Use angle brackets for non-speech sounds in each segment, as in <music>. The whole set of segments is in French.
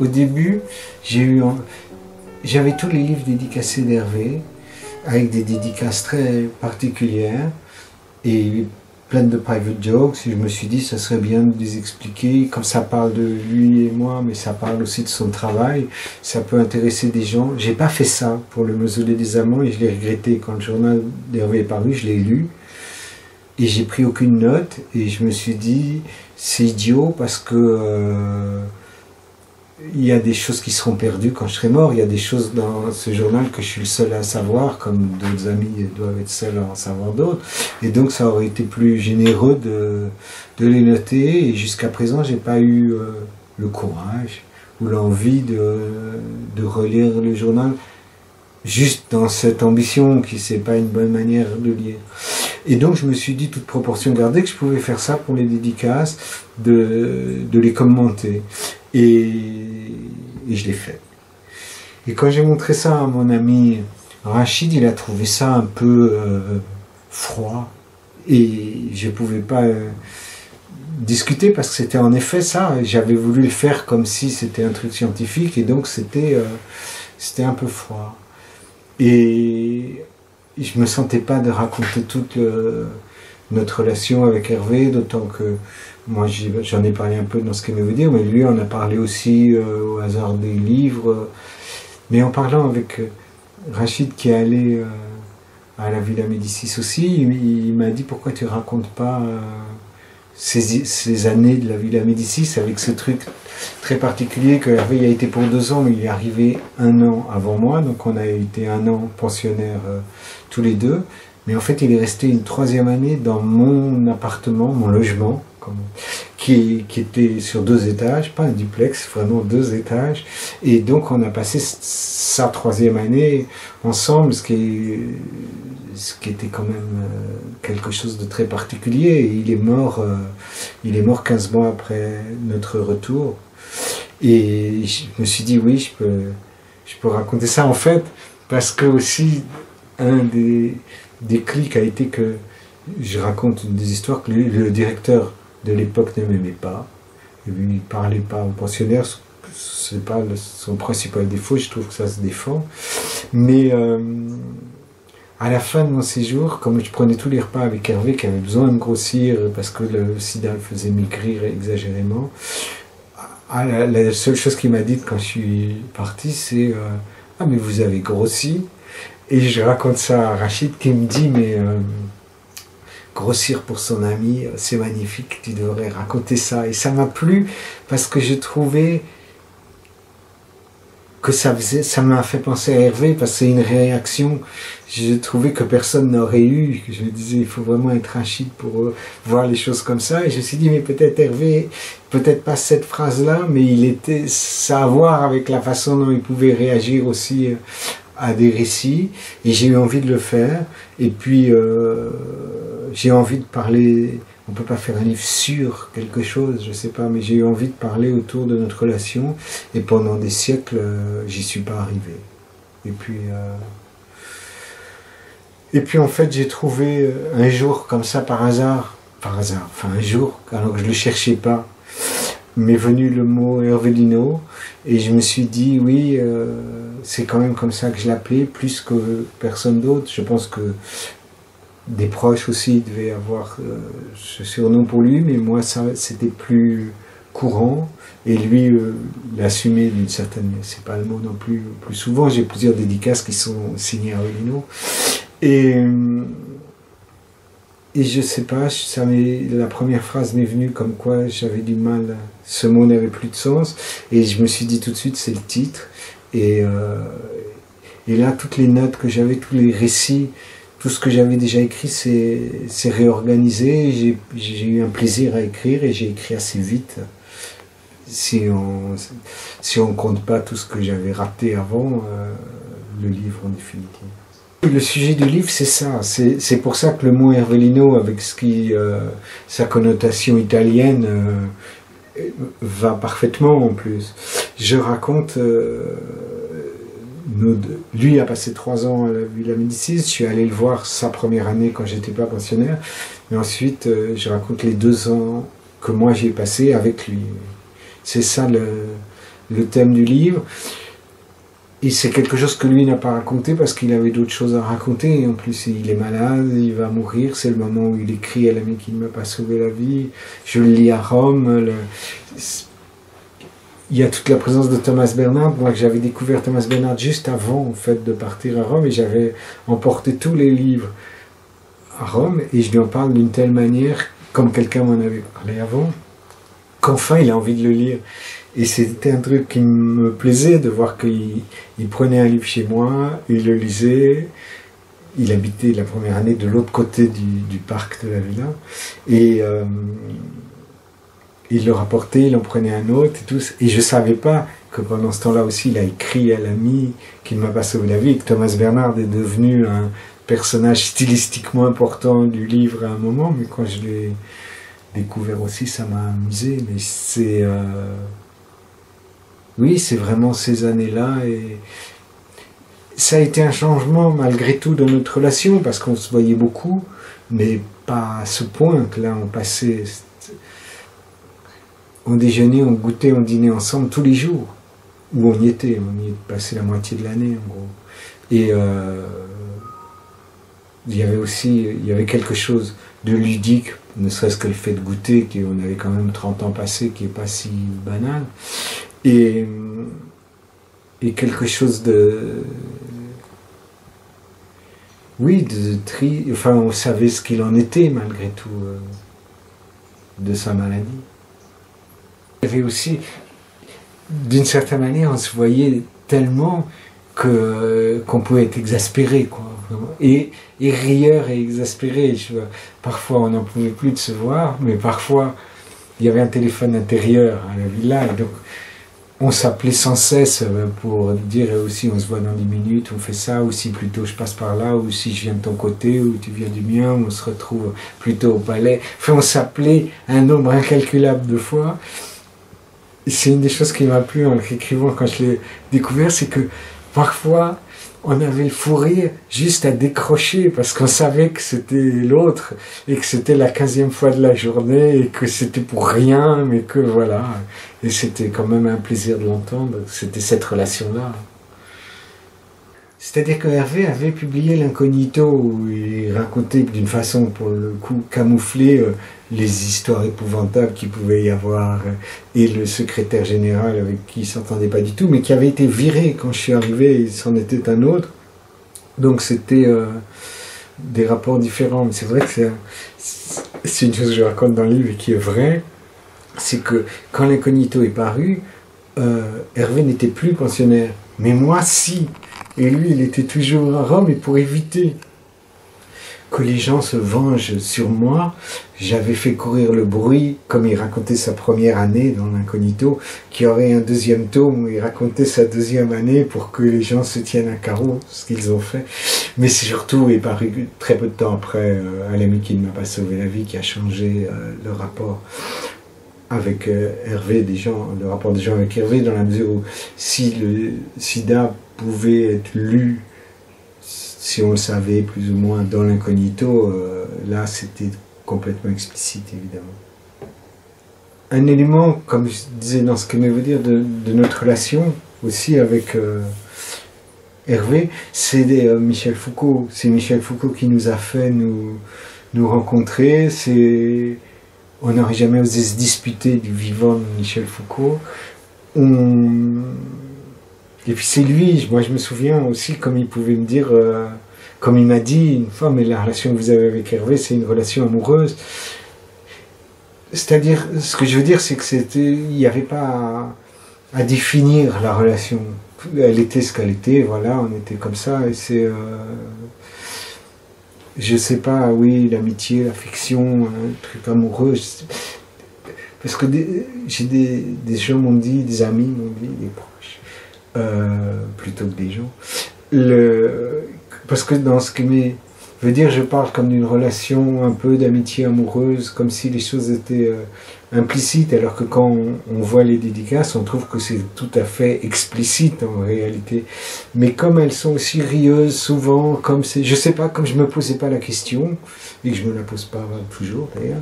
Au début, j'avais tous les livres dédicacés d'Hervé, avec des dédicaces très particulières et pleines de private jokes. Je me suis dit, ça serait bien de les expliquer, comme ça parle de lui et moi, mais ça parle aussi de son travail. Ça peut intéresser des gens. J'ai pas fait ça pour le mausolée des amants et je l'ai regretté quand le journal d'Hervé est paru. Je l'ai lu et j'ai pris aucune note et je me suis dit, c'est idiot parce que euh, il y a des choses qui seront perdues quand je serai mort. Il y a des choses dans ce journal que je suis le seul à savoir, comme d'autres amis doivent être seuls à en savoir d'autres. Et donc, ça aurait été plus généreux de, de les noter. Et jusqu'à présent, j'ai pas eu euh, le courage ou l'envie de, de relire le journal juste dans cette ambition qui c'est pas une bonne manière de lire. Et donc je me suis dit, toute proportion gardée, que je pouvais faire ça pour les dédicaces, de, de les commenter. Et, et je l'ai fait. Et quand j'ai montré ça à mon ami Rachid, il a trouvé ça un peu euh, froid. Et je ne pouvais pas euh, discuter parce que c'était en effet ça. J'avais voulu le faire comme si c'était un truc scientifique et donc c'était euh, un peu froid. Et je me sentais pas de raconter toute notre relation avec Hervé, d'autant que moi j'en ai parlé un peu dans ce qu'il veut dire, mais lui on a parlé aussi euh, au hasard des livres. Mais en parlant avec euh, Rachid qui est allé euh, à la Villa Médicis aussi, il, m'a dit pourquoi tu racontes pas ces, années de la Villa Médicis avec ce truc très particulier que Hervé a été pour deux ans, il est arrivé un an avant moi, donc on a été un an pensionnaire tous les deux. Mais en fait, il est resté une troisième année dans mon appartement, mon logement, qui, était sur deux étages, pas un duplex, vraiment deux étages. Et donc on a passé sa troisième année ensemble, ce qui, était quand même euh, quelque chose de très particulier. Il est mort, euh, il est mort 15 mois après notre retour. Et je me suis dit oui, je peux, je peux raconter ça en fait, parce que aussi un des, des clics a été que je raconte des histoires que le directeur de l'époque ne m'aimait pas. Il ne parlait pas aux pensionnaires, c'est pas son principal défaut, je trouve que ça se défend. Mais euh, à la fin de mon séjour, comme je prenais tous les repas avec Hervé qui avait besoin de grossir parce que le sida le faisait maigrir exagérément, la, seule chose qu'il m'a dite quand je suis parti, c'est euh, Ah, mais vous avez grossi. Et je raconte ça à Rachid qui me dit Mais. Euh, grossir pour son ami, c'est magnifique, tu devrais raconter ça. Et ça m'a plu parce que je trouvais que ça faisait, ça m'a fait penser à Hervé parce que c'est une réaction. Je trouvais que personne n'aurait eu. Je me disais, il faut vraiment être rachid pour euh, voir les choses comme ça. Et je me suis dit, mais peut-être Hervé, peut-être pas cette phrase-là, mais il était, ça à voir avec la façon dont il pouvait réagir aussi euh, à des récits. Et j'ai eu envie de le faire. Et puis, euh, j'ai envie de parler, on peut pas faire un livre sur quelque chose, je sais pas, mais j'ai eu envie de parler autour de notre relation, et pendant des siècles, euh, j'y suis pas arrivé. Et puis, euh, et puis en fait, j'ai trouvé euh, un jour comme ça par hasard, par hasard, enfin un jour, alors que je le cherchais pas, m'est venu le mot Hervelino, et je me suis dit, oui, c'est quand même comme ça que je l'appelais, plus que personne d'autre. Je pense que des proches aussi devaient avoir euh, ce surnom pour lui, mais moi ça c'était plus courant. Et lui euh, l'assumait d'une certaine. C'est pas le mot non plus plus souvent. J'ai plusieurs dédicaces qui sont signées à Olino et euh, et je sais pas, ça la première phrase m'est venue comme quoi j'avais du mal, ce mot n'avait plus de sens. Et je me suis dit tout de suite c'est le titre. Et et là toutes les notes que j'avais, tous les récits tout ce que j'avais déjà écrit s'est réorganisé. J'ai eu un plaisir à écrire et j'ai écrit assez vite. Si on si compte pas tout ce que j'avais raté avant, euh, le livre en définitive. Le sujet du livre, c'est ça. C'est pour ça que le mot Hervelino, avec euh, sa connotation italienne, euh, va parfaitement en plus. Je raconte lui a passé trois ans à la Villa Médicis. Je suis allé le voir sa première année quand j'étais pas pensionnaire. Mais ensuite, euh, je raconte les deux ans que moi j'ai passé avec lui. C'est ça le thème du livre. Et c'est quelque chose que lui n'a pas raconté parce qu'il avait d'autres choses à raconter. En plus, il est malade, il va mourir. C'est le moment où il écrit à l'ami qui ne m'a pas sauvé la vie. Je le lis à Rome. Il y a toute la présence de Thomas Bernard. Moi, j'avais découvert Thomas Bernard juste avant, en fait, de partir à Rome. Et j'avais emporté tous les livres à Rome. Et je lui en parle d'une telle manière, comme quelqu'un m'en avait parlé avant, qu'enfin, il a envie de le lire. Et c'était un truc qui me plaisait de voir qu'il il prenait un livre chez moi, il le lisait. Il habitait la première année de l'autre côté du, parc de la villa. Et euh, il le rapportait, il en prenait un autre et tout. Et je ne savais pas que pendant ce temps-là aussi, il a écrit à l'ami qui ne m'a pas sauvé la vie, et que Thomas Bernard est devenu un personnage stylistiquement important du livre à un moment. Mais quand je l'ai découvert aussi, ça m'a amusé. Mais c'est. Euh, oui, c'est vraiment ces années-là et ça a été un changement malgré tout dans notre relation parce qu'on se voyait beaucoup, mais pas à ce point que là on passait, on déjeunait, on goûtait, on dînait ensemble tous les jours. Où on y était, on y passait la moitié de l'année en gros. Et euh, il y avait aussi, quelque chose de ludique, ne serait-ce que le fait de goûter, qu'on avait quand même 30 ans passés, qui est pas si banal. Et, et quelque chose de oui de tri enfin on savait ce qu'il en était malgré tout euh, de sa maladie il y avait aussi d'une certaine manière on se voyait tellement que qu'on pouvait être exaspéré quoi et, et rieur et exaspéré parfois on n'en pouvait plus de se voir mais parfois il y avait un téléphone intérieur à la villa et donc on s'appelait sans cesse euh, pour dire aussi on se voit dans 10 minutes, on fait ça, ou si plutôt je passe par là, ou si je viens de ton côté, ou tu viens du mien, on se retrouve plutôt au palais. Enfin, on s'appelait un nombre incalculable de fois. C'est une des choses qui m'a plu en écrivant quand je l'ai découvert, c'est que parfois on avait le fou rire juste à décrocher parce qu'on savait que c'était l'autre et que c'était la quinzième fois de la journée et que c'était pour rien, mais que voilà. Et c'était quand même un plaisir de l'entendre. C'était cette relation-là. C'est-à-dire que Hervé avait publié l'Incognito où il racontait d'une façon, pour le coup, camouflée euh, les histoires épouvantables qu'il pouvait y avoir euh, et le secrétaire général avec qui il s'entendait pas du tout, mais qui avait été viré quand je suis arrivé, il s'en était un autre. Donc c'était euh, des rapports différents. Mais c'est vrai que c'est une chose que je raconte dans le livre et qui est vraie, c'est que quand l'Incognito est paru, Hervé n'était plus pensionnaire. Mais moi, si. Et lui, il était toujours à Rome et pour éviter que les gens se vengent sur moi, j'avais fait courir le bruit, comme il racontait sa première année dans l'incognito, qu'il aurait un deuxième tome où il racontait sa deuxième année pour que les gens se tiennent à carreau, ce qu'ils ont fait. Mais c'est surtout, il est paru très peu de temps après, euh, à l'ami qui ne m'a pas sauvé la vie, qui a changé euh, le rapport avec euh, Hervé gens, le rapport des gens avec Hervé, dans la mesure où si le sida pouvait être lu, si on le savait plus ou moins dans l'incognito, euh, là c'était complètement explicite évidemment. Un élément, comme je disais dans ce que je veux dire, de, notre relation aussi avec euh, Hervé, c'est Michel Foucault. C'est Michel Foucault qui nous a fait nous, nous rencontrer. C'est on n'aurait jamais osé se disputer du vivant de Michel Foucault. Et puis c'est lui, moi je me souviens aussi comme il pouvait me dire, euh, comme il m'a dit une fois, mais la relation que vous avez avec Hervé, c'est une relation amoureuse. C'est-à-dire, ce que je veux dire, c'est que c'était, il n'y avait pas à, définir la relation. Elle était ce qu'elle était, voilà, on était comme ça, et c'est. Euh, je sais pas, oui, l'amitié, l'affection, un truc amoureux. Parce que j'ai des, des, gens m'ont dit, des amis m'ont dit, des proches, euh, plutôt que des gens. Le, parce que dans ce qui m'est. veut dire, je parle comme d'une relation un peu d'amitié amoureuse, comme si les choses étaient euh, implicite, alors que quand on, voit les dédicaces, on trouve que c'est tout à fait explicite en réalité. Mais comme elles sont aussi rieuses souvent, comme c'est, je sais pas, comme je me posais pas la question et que je me la pose pas toujours d'ailleurs,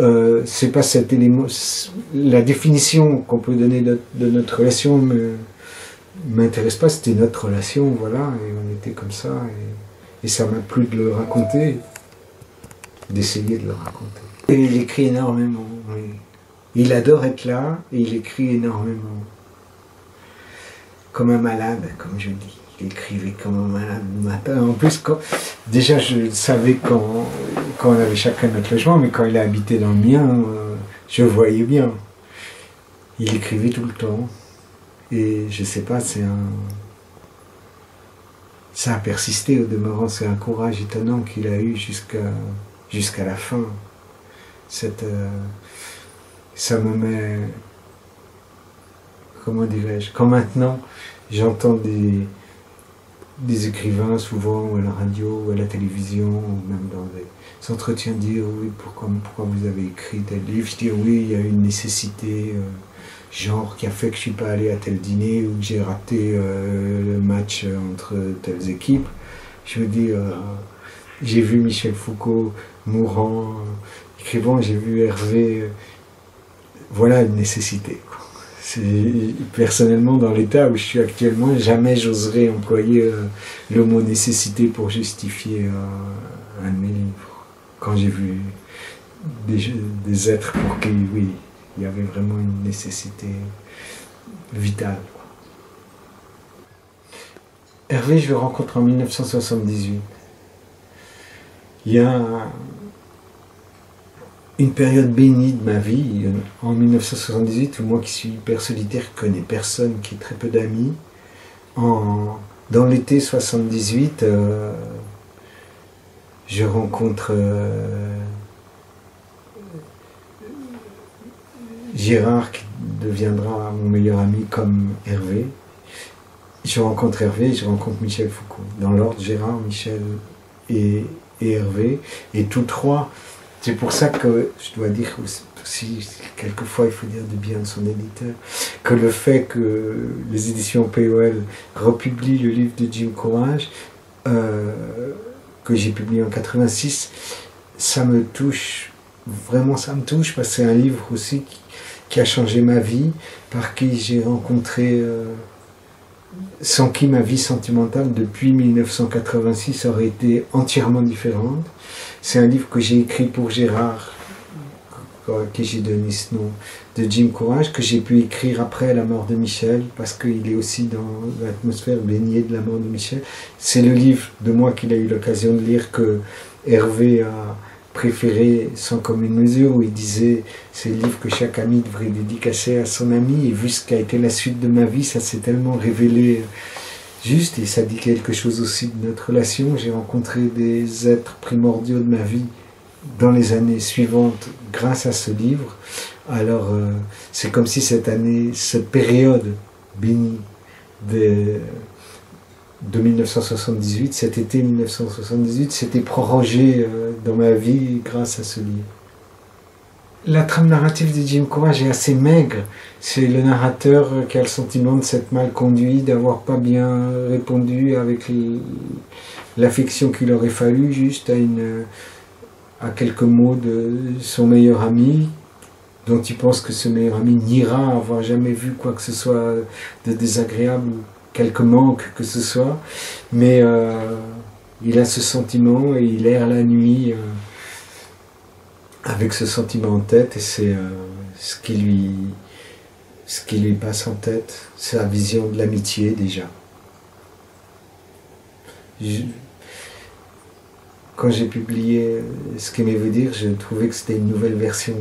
euh, c'est pas cet élément, la définition qu'on peut donner de, notre relation me m'intéresse pas, c'était notre relation, voilà, et on était comme ça, et, et ça m'a plu de le raconter, d'essayer de le raconter. Et il écrit énormément, oui. Il adore être là et il écrit énormément. Comme un malade, comme je dis. Il écrivait comme un malade le matin. En plus, déjà, je savais quand, on avait chacun notre logement, mais quand il a habité dans le mien, euh, je voyais bien. Il écrivait tout le temps. Et je sais pas, c'est un. Ça a persisté au demeurant, c'est un courage étonnant qu'il a eu jusqu'à jusqu'à la fin. Cette. Euh, ça me met, comment dirais-je, quand maintenant j'entends des, des écrivains souvent à la radio ou à la télévision ou même dans des entretiens dire oui pourquoi, pourquoi vous avez écrit tel livre, je dis oui il y a une nécessité euh, genre qui a fait que je suis pas allé à tel dîner ou que j'ai raté euh, le match entre telles équipes. Je me dis euh, j'ai vu Michel Foucault mourant, écrivant, j'ai vu Hervé voilà une nécessité. Personnellement, dans l'état où je suis actuellement, jamais j'oserais employer euh, le mot nécessité pour justifier euh, un de mes livres. Quand j'ai vu des, êtres pour qui, oui, il y avait vraiment une nécessité vitale. Hervé, je le rencontre en 1978. Il y a une période bénie de ma vie, en 1978, moi qui suis hyper solitaire, connais personne, qui ai très peu d'amis. dans l'été 78, euh, je rencontre euh, Gérard qui deviendra mon meilleur ami comme Hervé. Je rencontre Hervé et je rencontre Michel Foucault. Dans l'ordre, Gérard, Michel et Hervé. Et tous trois, c'est pour ça que je dois dire aussi, quelquefois il faut dire du bien de son éditeur, que le fait que les éditions POL republient le livre de Jim Courage, euh, que j'ai publié en 86, ça me touche, vraiment ça me touche, parce que c'est un livre aussi qui, a changé ma vie, par qui j'ai rencontré... Euh, sans qui ma vie sentimentale depuis 1986 aurait été entièrement différente. C'est un livre que j'ai écrit pour Gérard, à qui j'ai donné ce nom, de Jim Courage, que j'ai pu écrire après la mort de Michel, parce qu'il est aussi dans l'atmosphère baignée de la mort de Michel. C'est le livre de moi qu'il a eu l'occasion de lire que Hervé a préféré sans commune mesure, où il disait c'est le livre que chaque ami devrait dédicacer à son ami, et vu ce qu'a été la suite de ma vie, ça s'est tellement révélé juste, et ça dit quelque chose aussi de notre relation. J'ai rencontré des êtres primordiaux de ma vie dans les années suivantes grâce à ce livre. Alors euh, c'est comme si cette année, cette période bénie de, de 1978, cet été 1978, s'était prorogé euh, dans ma vie grâce à ce livre. La trame narrative de Jim Courage est assez maigre. C'est le narrateur qui a le sentiment de s'être mal conduit, d'avoir pas bien répondu avec l'affection qu'il aurait fallu juste à, une, à quelques mots de son meilleur ami, dont il pense que ce meilleur ami n'ira avoir jamais vu quoi que ce soit de désagréable quelque manque que ce soit, mais euh, il a ce sentiment et il erre la nuit euh, avec ce sentiment en tête et c'est euh, ce qui lui passe en tête, sa vision de l'amitié déjà. quand j'ai publié ce qu'aimait veut dire, je trouvais que c'était une nouvelle version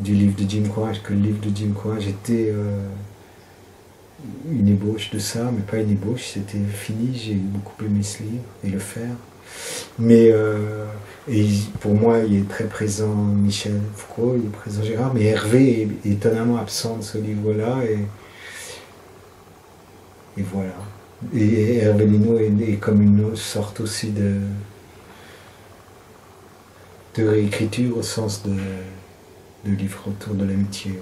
du livre de Jim Courage, que le livre de Jim Courage était une ébauche de ça, mais pas une ébauche, c'était fini, j'ai beaucoup aimé ce livre et le faire. Mais euh, et pour moi, il est très présent Michel Foucault, il est présent Gérard, mais Hervé est, étonnamment absent de ce livre-là. Et, et voilà. Et Hervé Lino est, comme une sorte aussi de, réécriture au sens de livres autour de l'amitié.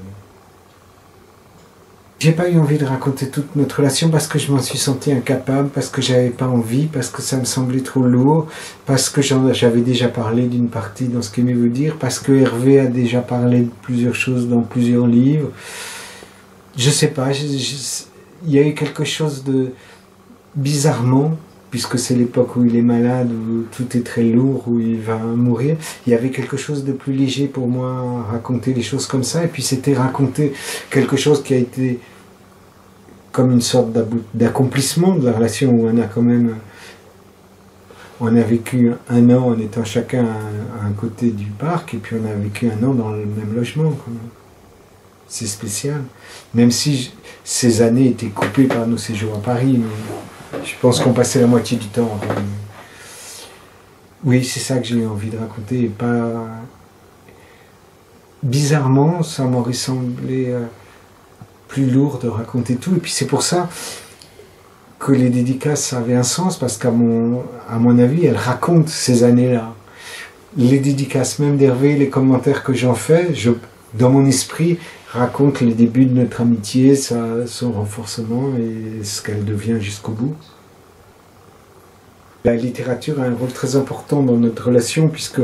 J'ai pas eu envie de raconter toute notre relation parce que je m'en suis senti incapable, parce que j'avais pas envie, parce que ça me semblait trop lourd, parce que j'avais déjà parlé d'une partie dans ce qu'il veut dire, parce que Hervé a déjà parlé de plusieurs choses dans plusieurs livres. Je sais pas, il y a eu quelque chose de bizarrement, puisque c'est l'époque où il est malade, où tout est très lourd, où il va mourir, il y avait quelque chose de plus léger pour moi à raconter les choses comme ça, et puis c'était raconter quelque chose qui a été comme une sorte d'accomplissement de la relation où on a quand même on a vécu un an en étant chacun à un côté du parc et puis on a vécu un an dans le même logement. C'est spécial. Même si ces années étaient coupées par nos séjours à Paris, je pense qu'on passait la moitié du temps. Oui, c'est ça que j'ai envie de raconter. Et pas... Bizarrement, ça m'aurait semblé euh, plus lourd de raconter tout. Et puis c'est pour ça que les dédicaces avaient un sens, parce qu'à mon, à mon avis, elles racontent ces années-là. Les dédicaces même d'Hervé, les commentaires que j'en fais, je, dans mon esprit, raconte les débuts de notre amitié, son renforcement et ce qu'elle devient jusqu'au bout. La littérature a un rôle très important dans notre relation puisque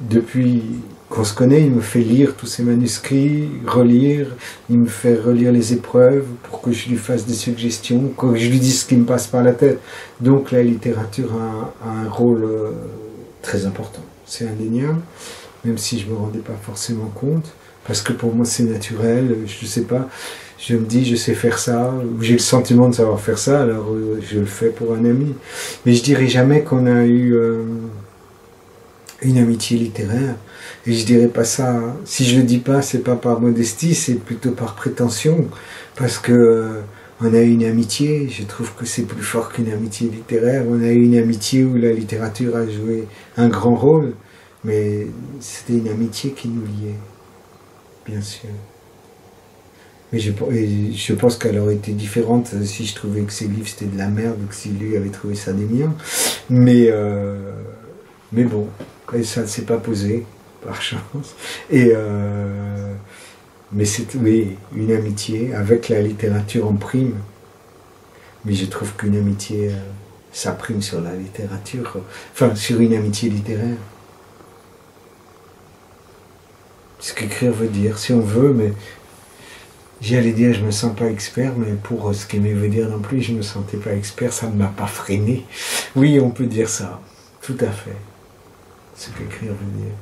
depuis qu'on se connaît, il me fait lire tous ces manuscrits, relire, il me fait relire les épreuves pour que je lui fasse des suggestions, que je lui dise ce qui me passe par la tête. Donc la littérature a, a un rôle euh, très important, c'est indéniable, même si je ne me rendais pas forcément compte parce que pour moi c'est naturel, je ne sais pas, je me dis je sais faire ça, ou j'ai le sentiment de savoir faire ça, alors euh, je le fais pour un ami. Mais je dirais jamais qu'on a eu euh, une amitié littéraire, et je dirais pas ça, si je le dis pas, c'est pas par modestie, c'est plutôt par prétention, parce que euh, on a eu une amitié, je trouve que c'est plus fort qu'une amitié littéraire, on a eu une amitié où la littérature a joué un grand rôle, mais c'était une amitié qui nous liait bien sûr. Mais je, pense qu'elle aurait été différente si je trouvais que ses livres c'était de la merde ou que si lui avait trouvé ça des miens. Mais, euh, mais bon, ça ne s'est pas posé, par <laughs> chance. Et, euh, mais c'est oui, une amitié avec la littérature en prime. Mais je trouve qu'une amitié, euh, ça prime sur la littérature, enfin sur une amitié littéraire ce qu'écrire veut dire, si on veut, mais j'allais dire, je me sens pas expert, mais pour ce qu'aimer veut dire non plus, je me sentais pas expert, ça ne m'a pas freiné. Oui, on peut dire ça, tout à fait, ce qu'écrire veut dire.